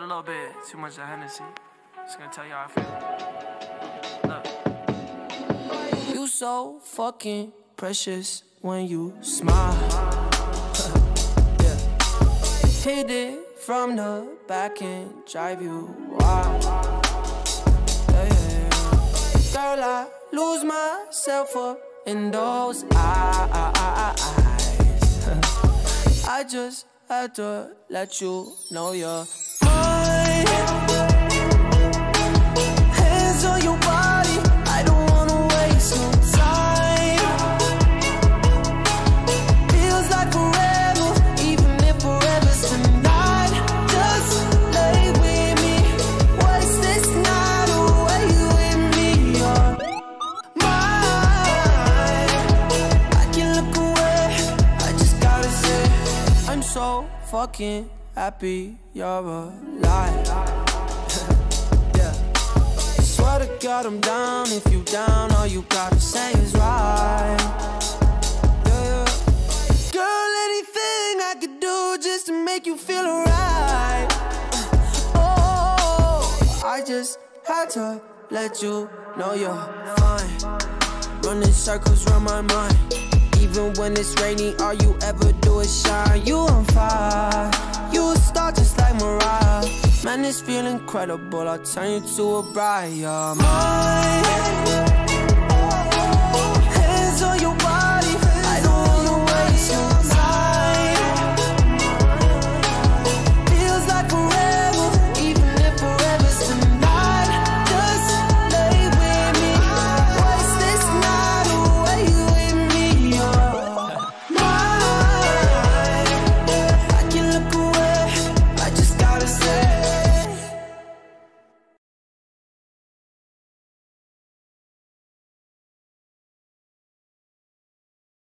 Had a little bit too much of Hennessy. Just gonna tell you how I feel. Look. You so fucking precious when you smile. yeah. Hit it from the back and drive you wild. Yeah, yeah. Girl, I lose myself up in those eyes. I just had to let you know you're so fucking happy you're alive. yeah. Swear to God I'm down. If you down, all you gotta say is right. Yeah. Girl, anything I could do just to make you feel alright. Uh, oh, I just had to let you know you're fine. Running circles around my mind. Even when it's raining, all you ever do is shine. You This feel incredible. I'll turn you to a bride. You're mine.